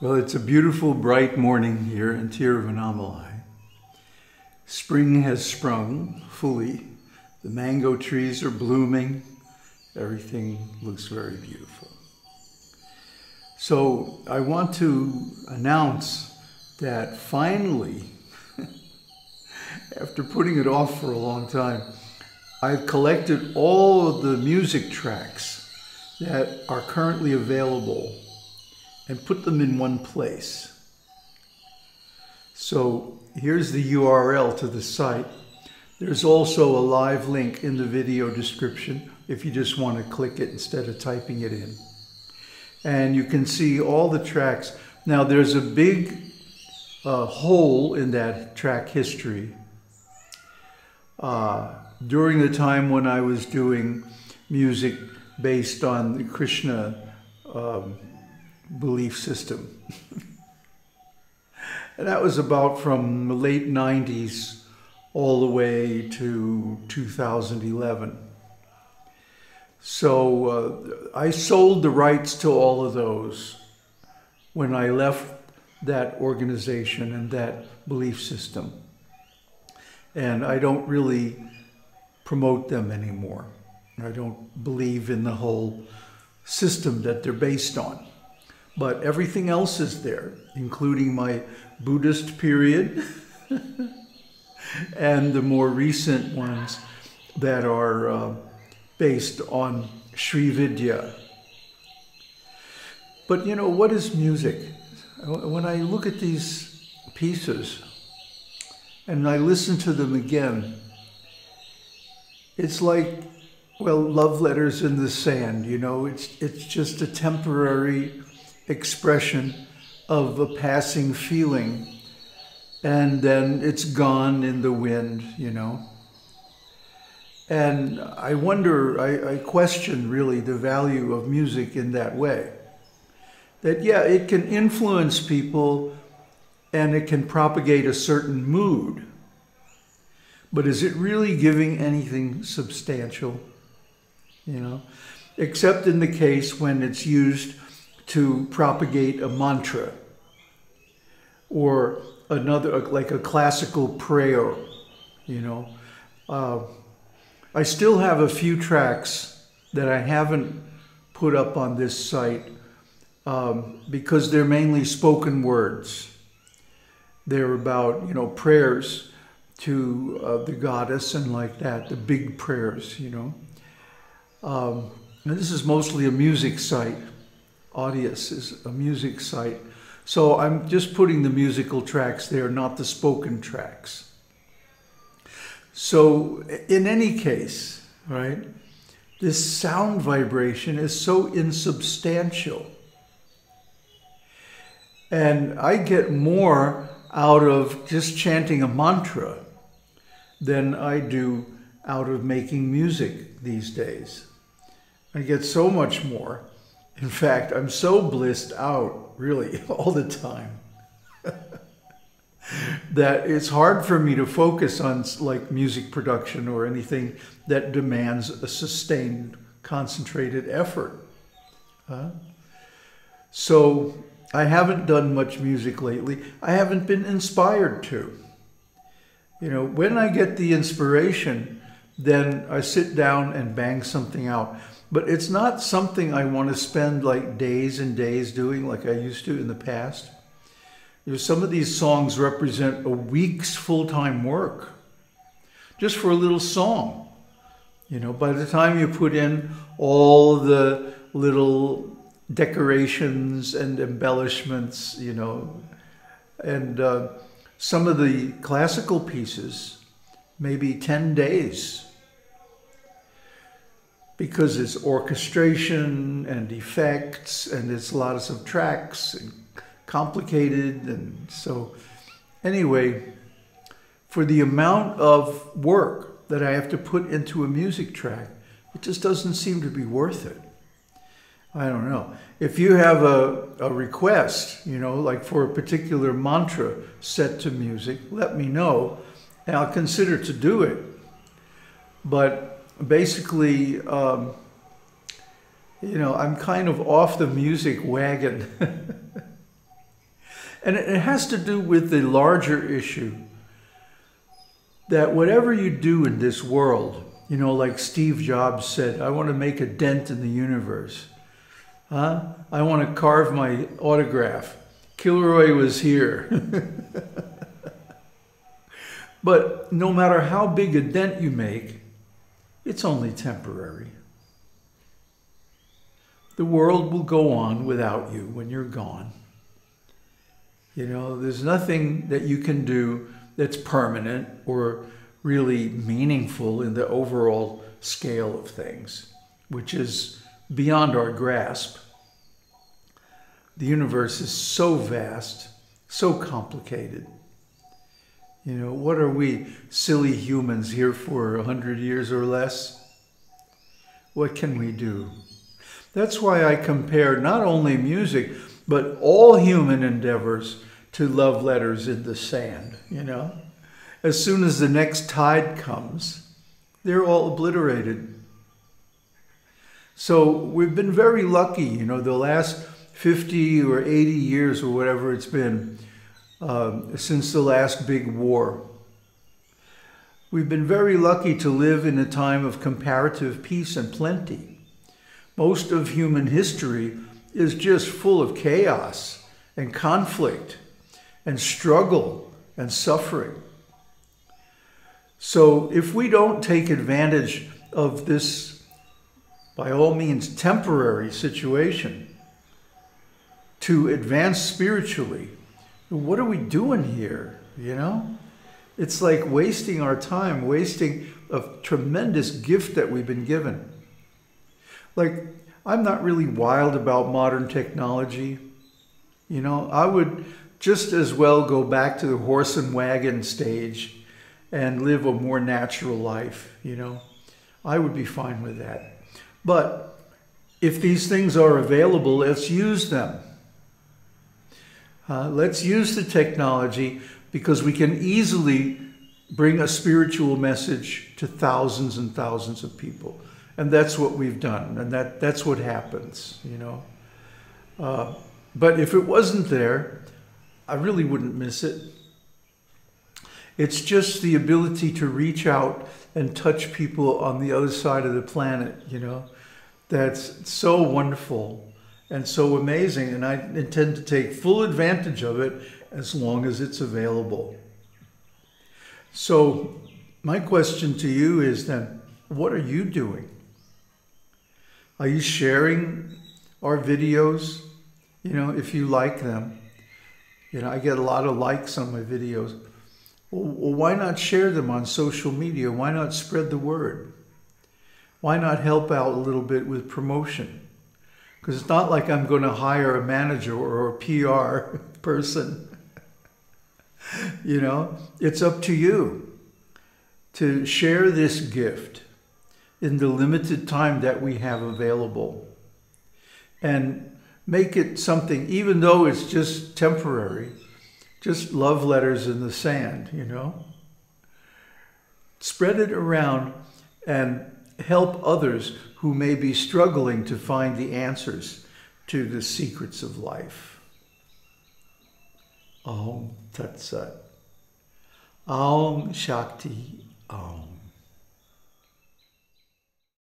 Well, it's a beautiful, bright morning here in Tiruvannamalai. Spring has sprung fully. The mango trees are blooming. Everything looks very beautiful. So I want to announce that finally, after putting it off for a long time, I've collected all of the music tracks that are currently available and put them in one place. So here's the URL to the site. There's also a live link in the video description if you just want to click it instead of typing it in. And you can see all the tracks. Now there's a big uh, hole in that track history. Uh, during the time when I was doing music based on the Krishna um, belief system. and that was about from the late 90s all the way to 2011. So uh, I sold the rights to all of those when I left that organization and that belief system. And I don't really promote them anymore. I don't believe in the whole system that they're based on. But everything else is there, including my Buddhist period and the more recent ones that are uh, based on Sri Vidya. But you know, what is music? When I look at these pieces and I listen to them again, it's like well, love letters in the sand, you know, it's, it's just a temporary expression of a passing feeling. And then it's gone in the wind, you know. And I wonder, I, I question really the value of music in that way. That, yeah, it can influence people and it can propagate a certain mood. But is it really giving anything substantial? You know, except in the case when it's used to propagate a mantra or another, like a classical prayer, you know. Uh, I still have a few tracks that I haven't put up on this site um, because they're mainly spoken words. They're about, you know, prayers to uh, the goddess and like that, the big prayers, you know. Um, this is mostly a music site. Audius is a music site. So I'm just putting the musical tracks there, not the spoken tracks. So in any case, right, this sound vibration is so insubstantial. And I get more out of just chanting a mantra than I do out of making music these days. I get so much more. In fact, I'm so blissed out, really, all the time, that it's hard for me to focus on like music production or anything that demands a sustained, concentrated effort. Uh, so I haven't done much music lately. I haven't been inspired to. You know, when I get the inspiration, then I sit down and bang something out. But it's not something I want to spend like days and days doing like I used to in the past. You know, some of these songs represent a week's full-time work just for a little song. You know, by the time you put in all the little decorations and embellishments, you know, and uh, some of the classical pieces, maybe 10 days because it's orchestration and effects and it's lots of tracks and complicated and so anyway for the amount of work that I have to put into a music track it just doesn't seem to be worth it. I don't know. If you have a, a request you know like for a particular mantra set to music let me know. And I'll consider to do it. But basically, um, you know, I'm kind of off the music wagon. and it has to do with the larger issue that whatever you do in this world, you know, like Steve Jobs said, I want to make a dent in the universe. Huh? I want to carve my autograph. Kilroy was here. but no matter how big a dent you make, it's only temporary. The world will go on without you when you're gone. You know, there's nothing that you can do that's permanent or really meaningful in the overall scale of things, which is beyond our grasp. The universe is so vast, so complicated. You know, what are we silly humans here for a hundred years or less? What can we do? That's why I compare not only music, but all human endeavors to love letters in the sand, you know? As soon as the next tide comes, they're all obliterated. So we've been very lucky, you know, the last 50 or 80 years or whatever it's been um, since the last big war. We've been very lucky to live in a time of comparative peace and plenty. Most of human history is just full of chaos and conflict and struggle and suffering. So if we don't take advantage of this, by all means, temporary situation to advance spiritually, what are we doing here? You know? It's like wasting our time, wasting a tremendous gift that we've been given. Like, I'm not really wild about modern technology. You know, I would just as well go back to the horse and wagon stage and live a more natural life, you know. I would be fine with that. But if these things are available, let's use them. Uh, let's use the technology because we can easily bring a spiritual message to thousands and thousands of people. And that's what we've done. And that, that's what happens, you know. Uh, but if it wasn't there, I really wouldn't miss it. It's just the ability to reach out and touch people on the other side of the planet, you know, that's so wonderful and so amazing. And I intend to take full advantage of it as long as it's available. So, my question to you is then, what are you doing? Are you sharing our videos? You know, if you like them. You know, I get a lot of likes on my videos. Well, why not share them on social media? Why not spread the word? Why not help out a little bit with promotion? Because it's not like I'm going to hire a manager or a PR person. you know, it's up to you to share this gift in the limited time that we have available. And make it something, even though it's just temporary, just love letters in the sand, you know? Spread it around and help others who may be struggling to find the answers to the secrets of life. Aum Tat Sat. Om Shakti Om.